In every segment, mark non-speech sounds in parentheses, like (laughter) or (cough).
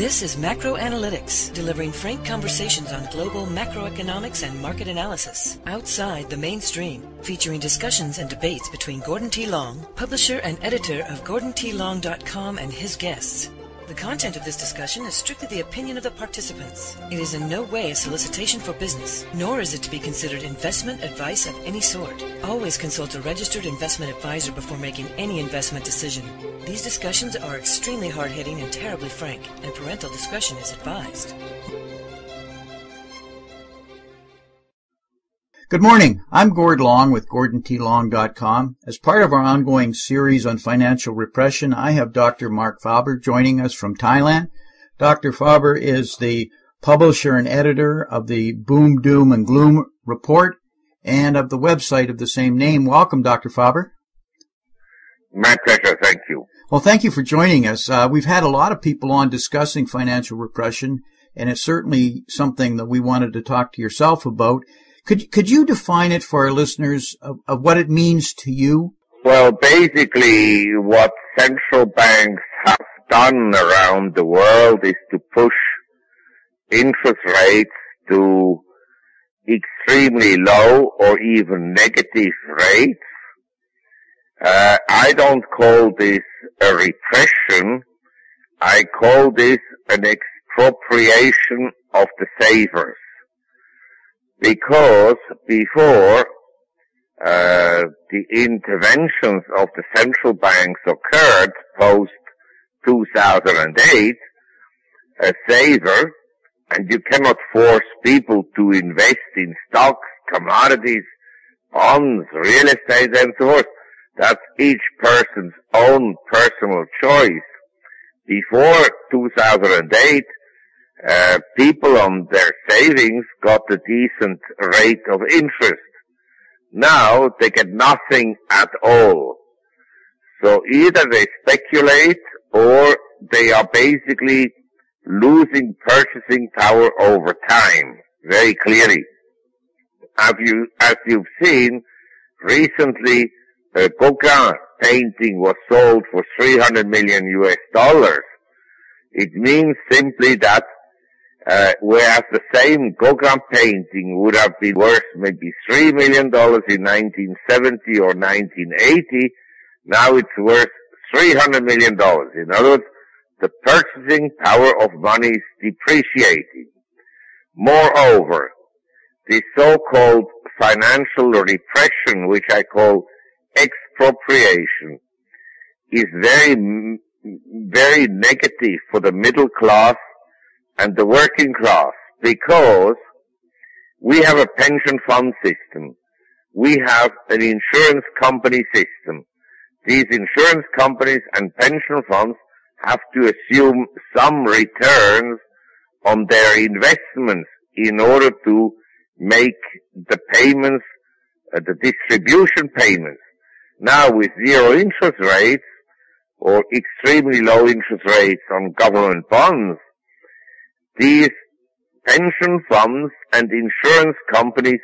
This is Macro Analytics, delivering frank conversations on global macroeconomics and market analysis outside the mainstream, featuring discussions and debates between Gordon T. Long, publisher and editor of GordonTLong.com, and his guests. The content of this discussion is strictly the opinion of the participants. It is in no way a solicitation for business, nor is it to be considered investment advice of any sort. Always consult a registered investment advisor before making any investment decision. These discussions are extremely hard-hitting and terribly frank, and parental discretion is advised. Good morning. I'm Gord Long with GordonTLong.com. As part of our ongoing series on financial repression, I have Dr. Marc Faber joining us from Thailand. Dr. Faber is the publisher and editor of the Boom, Doom, and Gloom report and of the website of the same name. Welcome, Dr. Faber. My pleasure. Thank you. Well, thank you for joining us. Uh, we've had a lot of people on discussing financial repression, and it's certainly something that we wanted to talk to yourself about. Could could you define it for our listeners of, of what it means to you? Well, basically, what central banks have done around the world is to push interest rates to extremely low or even negative rates. Uh, I don't call this a repression. I call this an expropriation of the savers because before uh, the interventions of the central banks occurred post 2008, a saver, and you cannot force people to invest in stocks, commodities, bonds, real estate, and so forth. That's each person's own personal choice. Before 2008, uh, people on their savings got a decent rate of interest. Now they get nothing at all. So either they speculate or they are basically losing purchasing power over time, very clearly. Have you, as you've seen, recently a Gauguin painting was sold for 300 million US dollars. It means simply that uh, whereas the same Gauguin painting would have been worth maybe $3 million in 1970 or 1980, now it's worth $300 million. In other words, the purchasing power of money is depreciating. Moreover, the so-called financial repression, which I call expropriation, is very, very negative for the middle class and the working class because we have a pension fund system. We have an insurance company system. These insurance companies and pension funds have to assume some returns on their investments in order to make the payments, uh, the distribution payments. Now with zero interest rates or extremely low interest rates on government bonds, these pension funds and insurance companies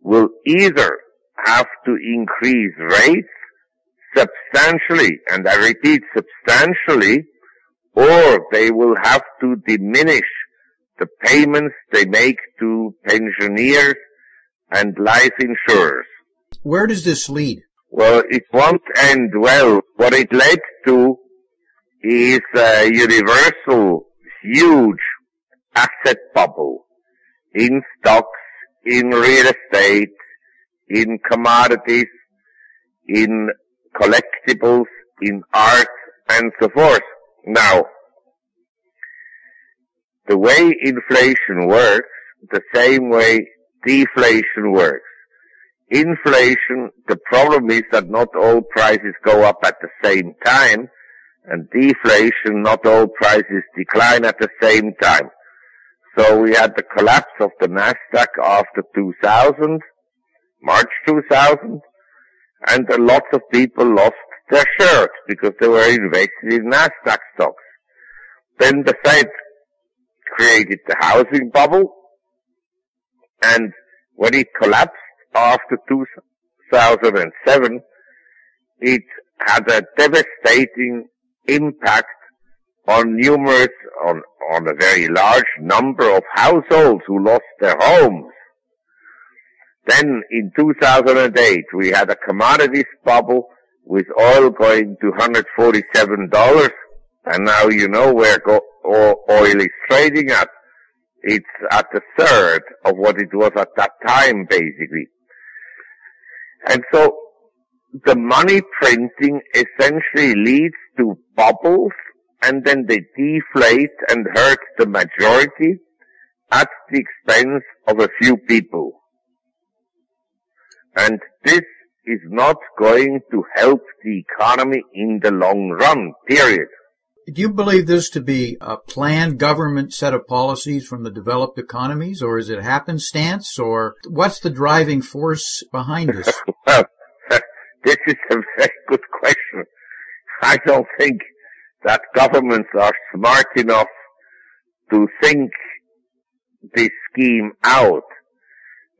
will either have to increase rates substantially, and I repeat substantially, or they will have to diminish the payments they make to pensioners and life insurers. Where does this lead? Well, it won't end well. What it led to is a universal, huge asset bubble in stocks, in real estate, in commodities, in collectibles, in art, and so forth. Now, the way inflation works, the same way deflation works. Inflation, the problem is that not all prices go up at the same time, and deflation, not all prices decline at the same time. So we had the collapse of the Nasdaq after 2000, March 2000, and lots of people lost their shirts because they were invested in Nasdaq stocks. Then the Fed created the housing bubble, and when it collapsed after 2007, it had a devastating impact on numerous, on, on a very large number of households who lost their homes. Then in 2008, we had a commodities bubble with oil going to $147. And now you know where oil is trading at. It's at a third of what it was at that time, basically. And so the money printing essentially leads to bubbles and then they deflate and hurt the majority at the expense of a few people. And this is not going to help the economy in the long run, period. Do you believe this to be a planned government set of policies from the developed economies, or is it happenstance, or what's the driving force behind this? (laughs) well, (laughs) this is a very good question. I don't think that governments are smart enough to think this scheme out.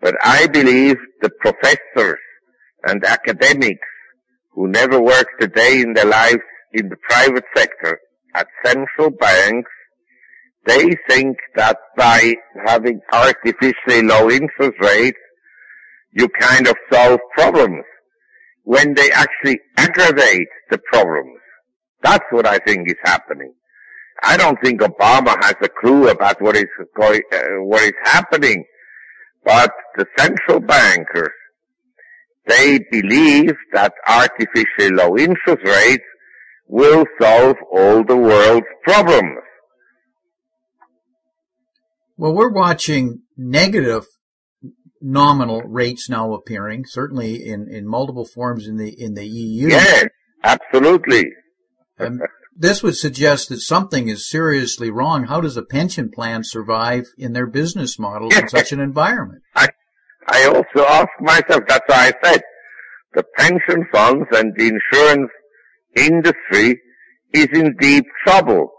But I believe the professors and academics who never worked a day in their lives in the private sector at central banks, they think that by having artificially low interest rates, you kind of solve problems when they actually aggravate the problems. That's what I think is happening. I don't think Obama has a clue about what is going, uh, what is happening, but the central bankers, they believe that artificially low interest rates will solve all the world's problems. Well, we're watching negative nominal rates now appearing, certainly in, in multiple forms in the in the EU. Yes, absolutely. Um, this would suggest that something is seriously wrong. How does a pension plan survive in their business model in (laughs) such an environment? I, I also ask myself, that's why I said, the pension funds and the insurance industry is in deep trouble.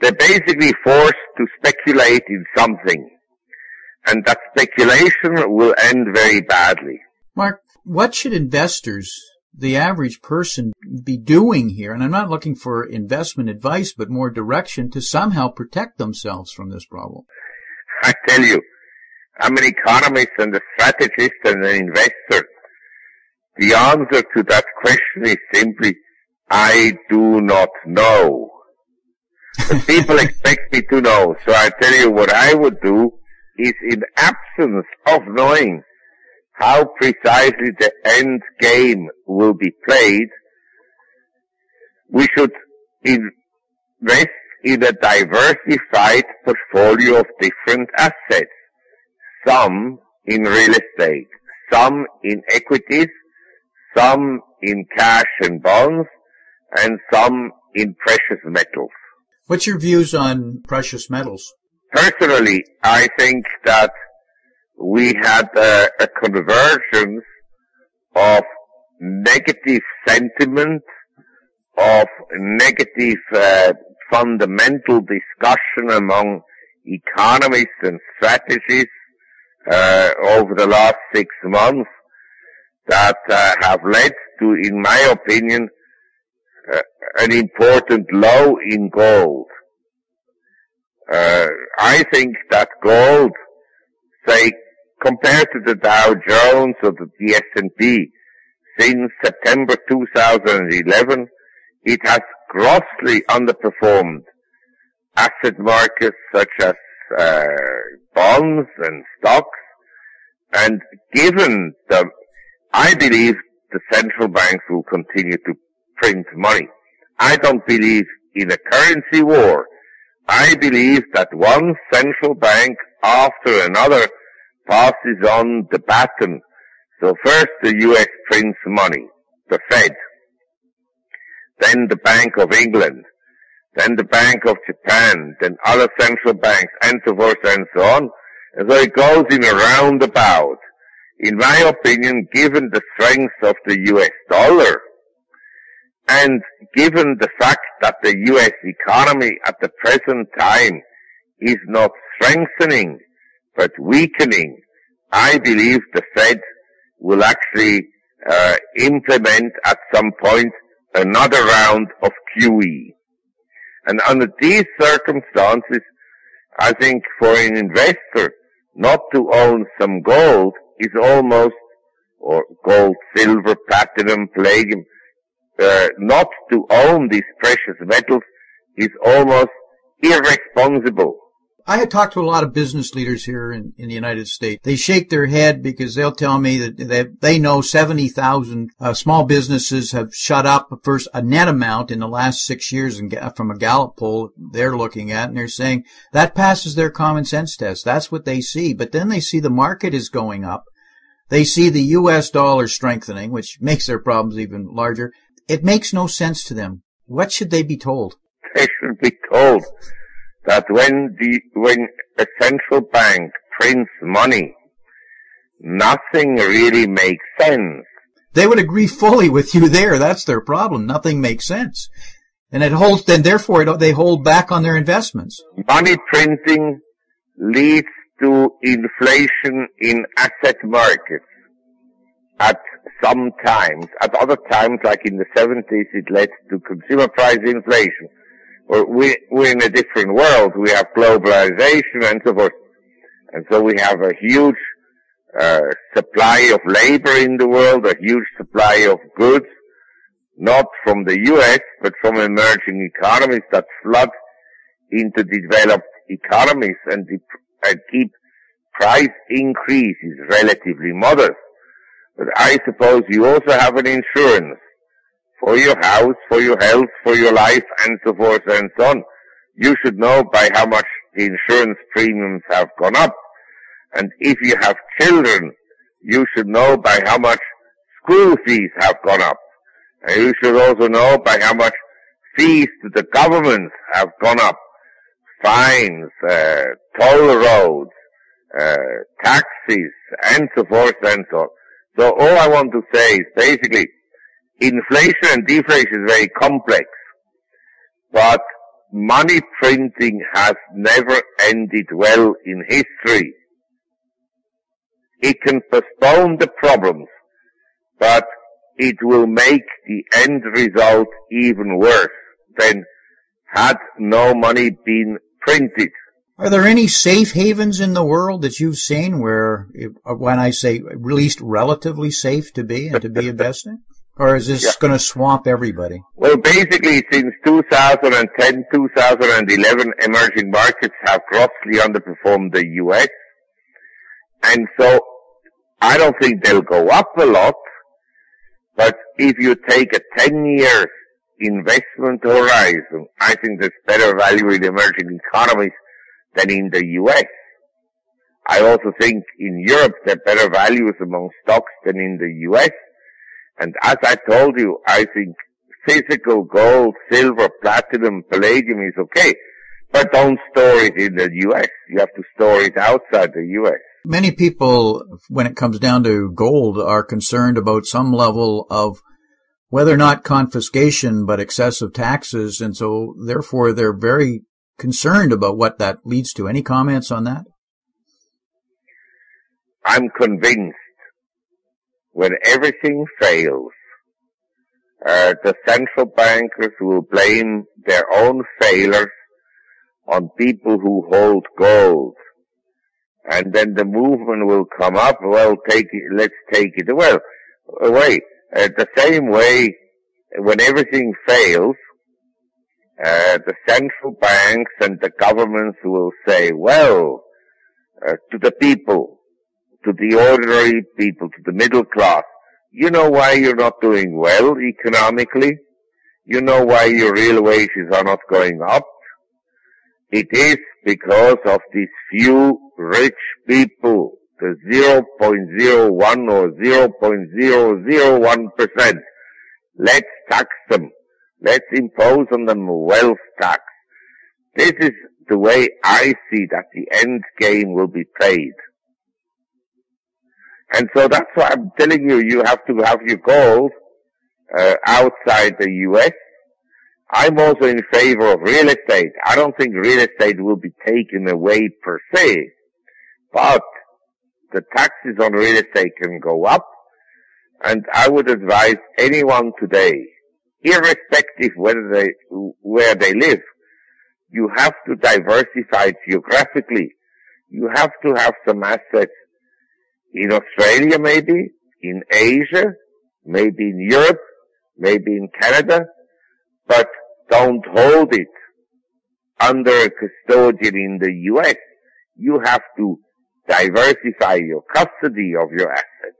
They're basically forced to speculate in something. And that speculation will end very badly. Marc, what should investors, the average person, be doing here? And I'm not looking for investment advice, but more direction to somehow protect themselves from this problem. I tell you, I'm an economist and a strategist and an investor. The answer to that question is simply I do not know. But (laughs) people expect me to know. So I tell you what I would do is in absence of knowing how precisely the end game will be played, we should invest in a diversified portfolio of different assets. Some in real estate, some in equities, some in cash and bonds, and some in precious metals. What's your views on precious metals? Personally, I think that we had a, a convergence of negative sentiment, of negative uh, fundamental discussion among economists and strategists uh, over the last six months that uh, have led to, in my opinion, uh, an important low in gold. Uh, I think that gold, say, compared to the Dow Jones or the S&P, since September 2011, it has grossly underperformed asset markets such as uh, bonds and stocks. And given the, I believe the central banks will continue to print money. I don't believe in a currency war. I believe that one central bank after another passes on the baton. So first the US prints money, the Fed, then the Bank of England, then the Bank of Japan, then other central banks, and so forth and so on. And so it goes in a roundabout. In my opinion, given the strength of the US dollar, and given the fact that the US economy at the present time is not strengthening, but weakening, I believe the Fed will actually uh, implement at some point another round of QE. And under these circumstances, I think for an investor not to own some gold is almost, or gold, silver, platinum, palladium, uh, not to own these precious metals is almost irresponsible. I had talked to a lot of business leaders here in, in the United States. They shake their head because they'll tell me that, that they know 70,000 uh, small businesses have shut up first a net amount in the last six years and from a Gallup poll they're looking at and they're saying that passes their common sense test. That's what they see. But then they see the market is going up. They see the U.S. dollar strengthening, which makes their problems even larger. It makes no sense to them. What should they be told? They should be told that when the, when a central bank prints money, nothing really makes sense. They would agree fully with you there. That's their problem. Nothing makes sense. And it holds, then therefore it, they hold back on their investments. Money printing leads to inflation in asset markets at some times. At other times, like in the 70s, it led to consumer price inflation we, we're in a different world. We have globalization and so forth. And so we have a huge uh, supply of labor in the world, a huge supply of goods, not from the US, but from emerging economies that flood into developed economies and, the, and keep price increases relatively modest. But I suppose you also have an insurance for your house, for your health, for your life, and so forth and so on. You should know by how much the insurance premiums have gone up. And if you have children, you should know by how much school fees have gone up. And you should also know by how much fees to the government have gone up. Fines, uh, toll roads, uh, taxes, and so forth and so on. So all I want to say is basically inflation and deflation is very complex, but money printing has never ended well in history. It can postpone the problems, but it will make the end result even worse than had no money been printed. Are there any safe havens in the world that you've seen where, uh, when I say at least relatively safe to be and to be investing? (laughs) Or is this yeah. going to swamp everybody? Well, basically, since 2010, 2011, emerging markets have grossly underperformed the U.S. And so I don't think they'll go up a lot. But if you take a 10 year investment horizon, I think there's better value in emerging economies than in the U.S. I also think in Europe there are better values among stocks than in the U.S. And as I told you, I think physical gold, silver, platinum, palladium is okay. But don't store it in the U.S. You have to store it outside the U.S. Many people, when it comes down to gold, are concerned about some level of whether or not confiscation, but excessive taxes. And so therefore they're very concerned about what that leads to. Any comments on that? I'm convinced when everything fails, uh, the central bankers will blame their own failures on people who hold gold. And then the movement will come up, well, take it, let's take it well, away. Uh, the same way, when everything fails, uh, the central banks and the governments will say, well, uh, to the people, to the ordinary people, to the middle class. You know why you're not doing well economically? You know why your real wages are not going up? It is because of these few rich people, the 0.01 or 0.001%. Let's tax them. Let's impose on them a wealth tax. This is the way I see that the end game will be played. And so that's why I'm telling you, you have to have your goals uh, outside the U.S. I'm also in favor of real estate. I don't think real estate will be taken away per se, but the taxes on real estate can go up. And I would advise anyone today, irrespective whether they, where they live, you have to diversify geographically. You have to have some assets in Australia maybe, in Asia, maybe in Europe, maybe in Canada, but don't hold it under a custodian in the US. You have to diversify your custody of your assets.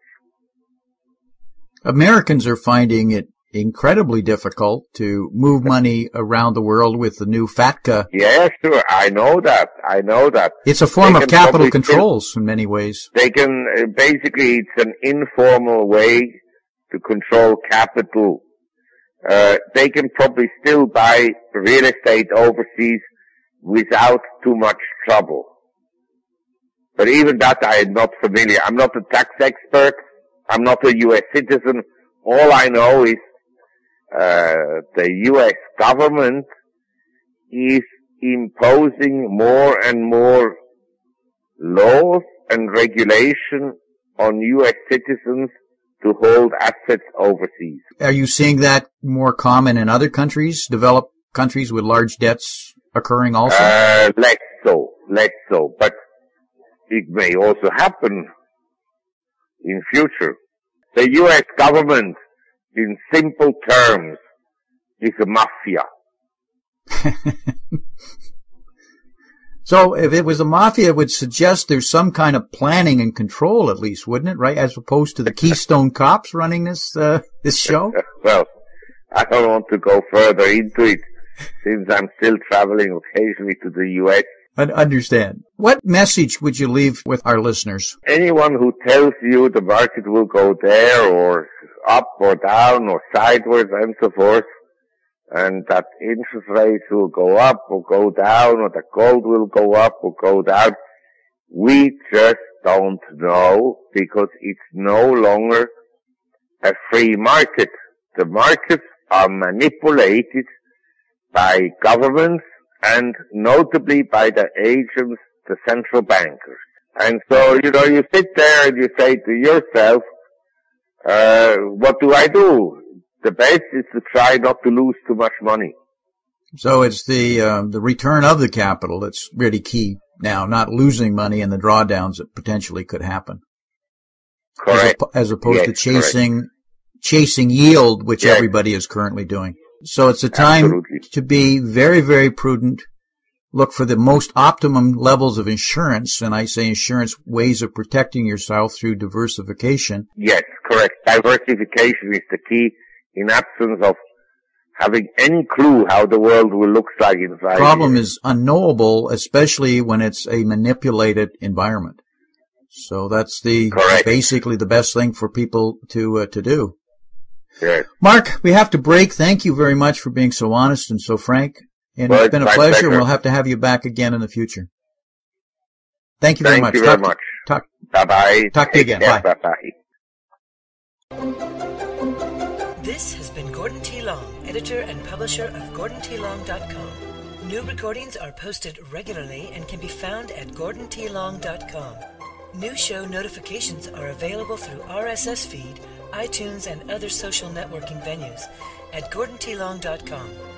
Americans are finding it incredibly difficult to move money around the world with the new FATCA. Yeah, sure. I know that. I know that. It's a form they of capital controls in many ways. They can, uh, basically, it's an informal way to control capital. Uh, they can probably still buy real estate overseas without too much trouble. But even that I am not familiar. I'm not a tax expert. I'm not a U.S. citizen. All I know is uh, the U.S. government is imposing more and more laws and regulation on U.S. citizens to hold assets overseas. Are you seeing that more common in other countries, developed countries with large debts occurring also? Uh, less so, less so, but it may also happen in future. The U.S. government in simple terms, is a mafia. (laughs) so if it was a mafia, it would suggest there's some kind of planning and control at least, wouldn't it? Right? As opposed to the (laughs) Keystone Cops running this, uh, this show? (laughs) well, I don't want to go further into it since I'm still traveling occasionally to the U.S. Understand. What message would you leave with our listeners? Anyone who tells you the market will go there or up or down or sideways and so forth, and that interest rates will go up or go down or the gold will go up or go down. We just don't know because it's no longer a free market. The markets are manipulated by governments and notably by the agents, the central bankers. And so, you know, you sit there and you say to yourself, uh, what do I do? The best is to try not to lose too much money. So it's the uh, the return of the capital that's really key now, not losing money in the drawdowns that potentially could happen. Correct. As, as opposed yes, to chasing correct. chasing yield, which yes. everybody is currently doing. So it's a time Absolutely. to be very, very prudent. Look for the most optimum levels of insurance, and I say insurance ways of protecting yourself through diversification. Yes, correct. Diversification is the key in absence of having any clue how the world will look like in five Problem years. is unknowable, especially when it's a manipulated environment. So that's the correct. basically the best thing for people to uh, to do. Good. Marc, we have to break. Thank you very much for being so honest and so frank. And well, it's been a pleasure. pleasure. We'll have to have you back again in the future. Thank you very Thank much. you talk very much. Talk. Bye bye. Talk to you again. Bye. Bye This has been Gordon T. Long, editor and publisher of GordonTLong.com. New recordings are posted regularly and can be found at GordonTLong.com. New show notifications are available through RSS feed iTunes, and other social networking venues at GordonTLong.com.